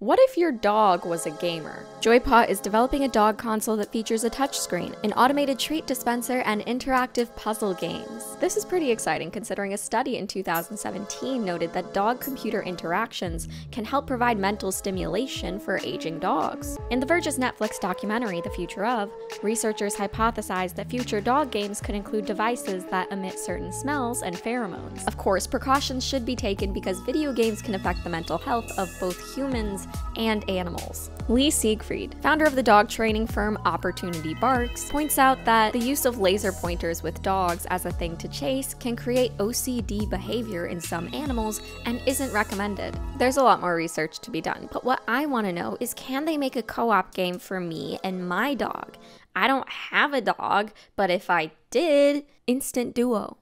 What if your dog was a gamer? Joipaw is developing a dog console that features a touchscreen, an automated treat dispenser, and interactive puzzle games. This is pretty exciting considering a study in 2017 noted that dog computer interactions can help provide mental stimulation for aging dogs. In The Verge's Netflix documentary, The Future of, researchers hypothesized that future dog games could include devices that emit certain smells and pheromones. Of course, precautions should be taken because video games can affect the mental health of both humans and animals. Lee Siegfried, founder of the dog training firm Opportunity Barks, points out that the use of laser pointers with dogs as a thing to chase can create OCD behavior in some animals and isn't recommended. There's a lot more research to be done, but what I want to know is can they make a co op game for me and my dog? I don't have a dog, but if I did, instant duo.